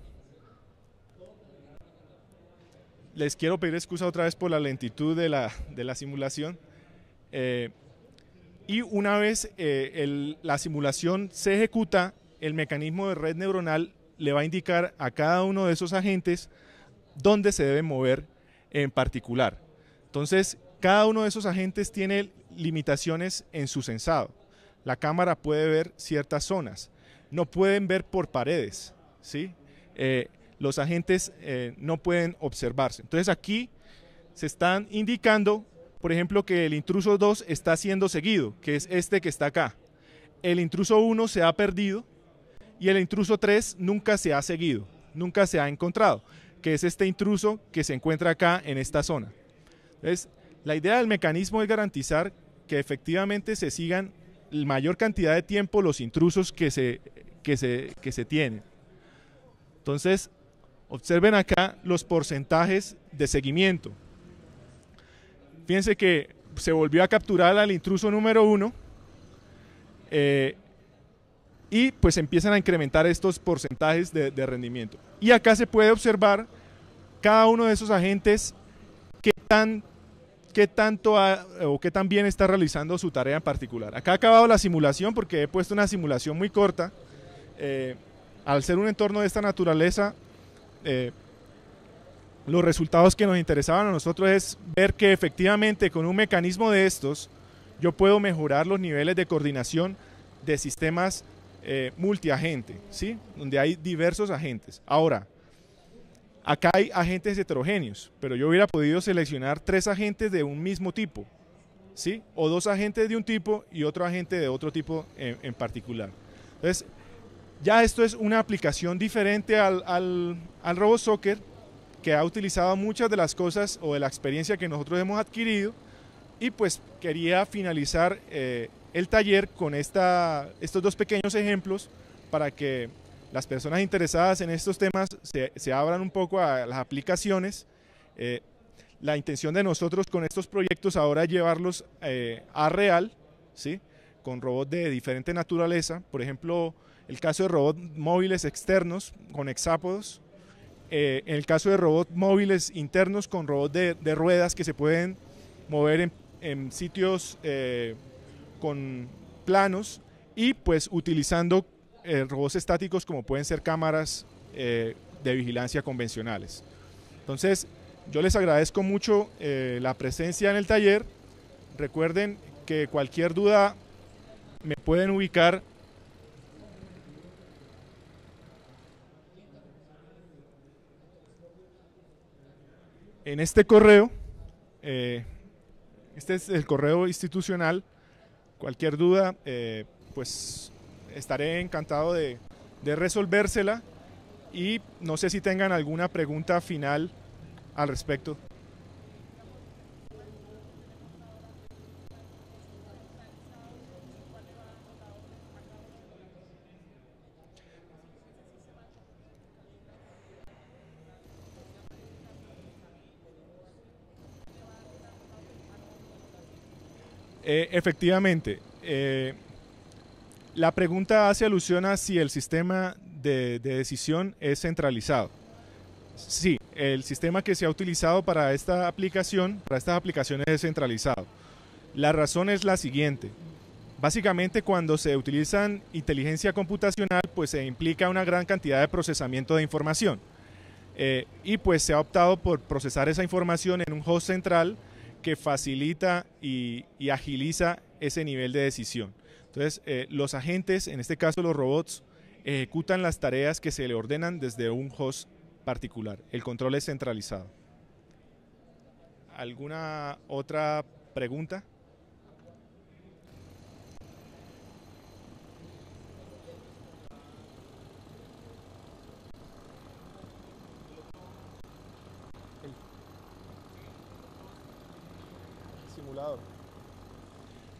Les quiero pedir excusa otra vez por la lentitud de la, simulación. Eh, y una vez la simulación se ejecuta, el mecanismo de red neuronal le va a indicar a cada uno de esos agentes dónde se debe mover en particular. Entonces, cada uno de esos agentes tiene limitaciones en su sensado. La cámara puede ver ciertas zonas, no pueden ver por paredes, ¿sí? Eh, los agentes eh, no pueden observarse. Entonces aquí se están indicando por ejemplo, que el intruso 2 está siendo seguido, que es este que está acá. El intruso 1 se ha perdido y el intruso 3 nunca se ha seguido, nunca se ha encontrado, que es este intruso que se encuentra acá en esta zona. Entonces, la idea del mecanismo es garantizar que efectivamente se sigan la mayor cantidad de tiempo los intrusos que se, que se, que se tienen. Entonces, observen acá los porcentajes de seguimiento. Fíjense que se volvió a capturar al intruso número uno eh, y pues empiezan a incrementar estos porcentajes de, rendimiento. Y acá se puede observar cada uno de esos agentes qué tan qué tanto o qué tan bien está realizando su tarea en particular. Acá ha acabado la simulación porque he puesto una simulación muy corta. Eh, al ser un entorno de esta naturaleza, eh, los resultados que nos interesaban a nosotros es ver que efectivamente con un mecanismo de estos yo puedo mejorar los niveles de coordinación de sistemas eh, multiagente, ¿sí? donde hay diversos agentes. Ahora, acá hay agentes heterogéneos, pero yo hubiera podido seleccionar tres agentes de un mismo tipo, ¿sí? o dos agentes de un tipo y otro agente de otro tipo en, particular. Entonces, ya esto es una aplicación diferente al, al, al RoboSoccer, que ha utilizado muchas de las cosas o de la experiencia que nosotros hemos adquirido y pues quería finalizar eh, el taller con esta, estos dos pequeños ejemplos para que las personas interesadas en estos temas se, abran un poco a las aplicaciones. Eh, la intención de nosotros con estos proyectos ahora es llevarlos eh, a real, ¿sí? con robots de diferente naturaleza, por ejemplo, el caso de robots móviles externos con hexápodos, eh, en el caso de robots móviles internos con robots de, ruedas que se pueden mover en, sitios con planos y pues utilizando eh, robots estáticos como pueden ser cámaras de vigilancia convencionales. Entonces, yo les agradezco mucho la presencia en el taller. Recuerden que cualquier duda me pueden ubicar en este correo, eh, este es el correo institucional, cualquier duda, eh, pues estaré encantado de, de resolvérsela y no sé si tengan alguna pregunta final al respecto. Eh, efectivamente, eh, la pregunta hace alusión a si el sistema de, decisión es centralizado. Sí, el sistema que se ha utilizado para esta aplicación, para estas aplicaciones es centralizado. La razón es la siguiente. Básicamente cuando se utilizan inteligencia computacional, pues se implica una gran cantidad de procesamiento de información. Eh, y pues se ha optado por procesar esa información en un host central que facilita y, agiliza ese nivel de decisión. Entonces, eh, los agentes, en este caso los robots, ejecutan las tareas que se le ordenan desde un host particular. El control es centralizado. ¿Alguna otra pregunta?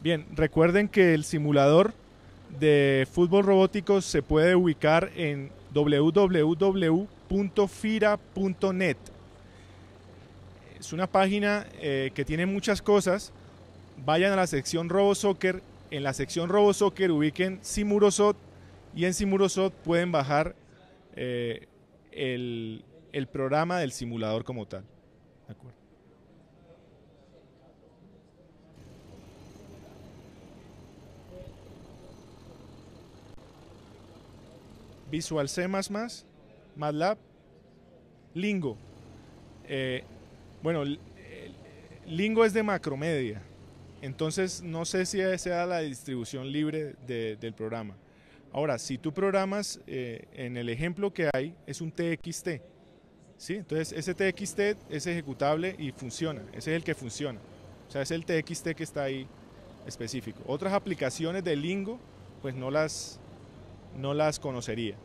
Bien, recuerden que el simulador de fútbol robótico se puede ubicar en www.fira.net. Es una página eh, que tiene muchas cosas. Vayan a la sección RoboSoccer. En la sección RoboSoccer ubiquen Simurosot y en Simurosot pueden bajar eh, el programa del simulador como tal. ¿De acuerdo? Visual C++, MATLAB, Lingo. Eh, bueno, Lingo es de Macromedia, entonces no sé si sea la distribución libre de, del programa. Ahora, si tú programas, eh, en el ejemplo que hay, es un TXT. ¿sí? Entonces, ese TXT es ejecutable y funciona. Ese es el que funciona. O sea, es el TXT que está ahí específico. Otras aplicaciones de Lingo, pues no las, no las conocería.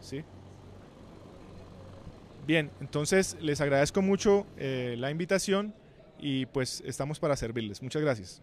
¿sí? Bien, entonces les agradezco mucho eh, la invitación y pues estamos para servirles. Muchas gracias.